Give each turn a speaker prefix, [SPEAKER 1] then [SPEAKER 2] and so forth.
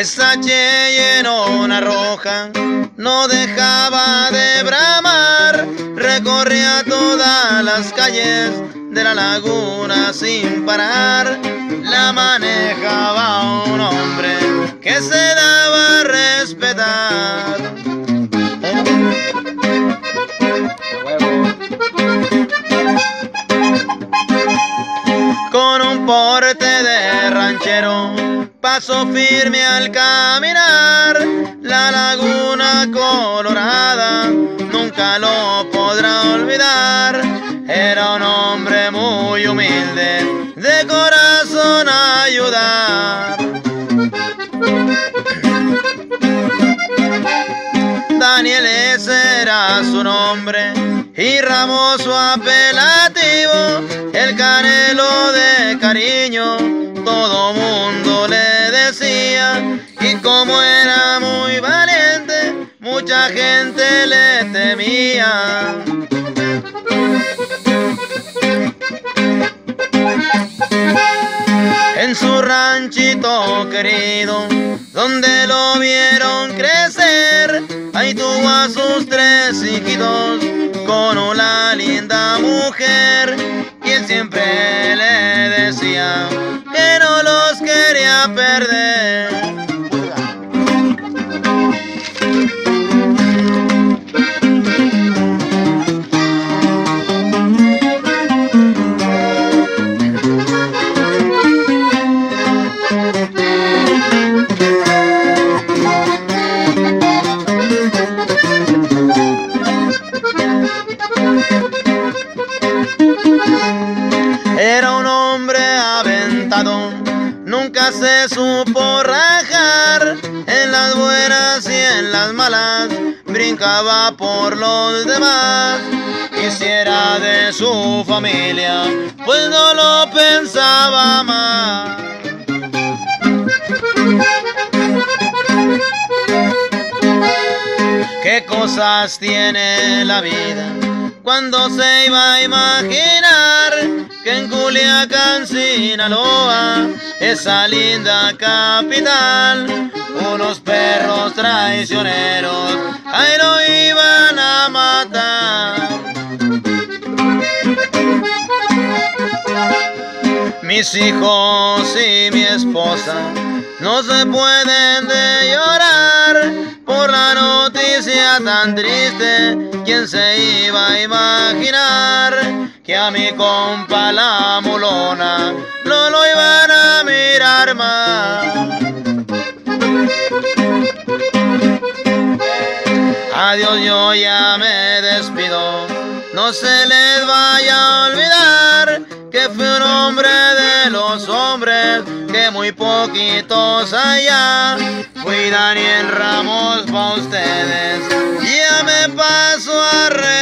[SPEAKER 1] Esa llenona roja no dejaba de bramar, recorría todas las calles de la laguna sin parar. La manejaba un hombre que se daba a respetar. Con un porte de ranchero paso firme al caminar. La laguna colorada nunca lo podrá olvidar. Era un hombre muy humilde, de corazón a ayudar. Daniel ese era su nombre y Ramos su apelativo, el canelo de cariño, mucha gente le temía. En su ranchito querido, donde lo vieron crecer, ahí tuvo a sus tres hijitos con una linda mujer. Y él siempre le decía que no los quería perder. Se supo rajar. En las buenas y en las malas, brincaba por los demás. Quisiera de su familia, pues no lo pensaba más. ¿Qué cosas tiene la vida? Cuando se iba a imaginar que en Culiacán, Sinaloa, esa linda capital, unos perros traicioneros ahí lo iban a matar. Mis hijos y mi esposa no se pueden de llorar por la noticia tan triste. ¿Quién se iba a imaginar que a mi compa la mulona no lo iban a mirar más? Adiós, yo ya me despido. No se les vaya a olvidar que fui un hombre de los hombres, que muy poquitos allá. Fui Daniel Ramos pa' ustedes, ya me paso a retirar.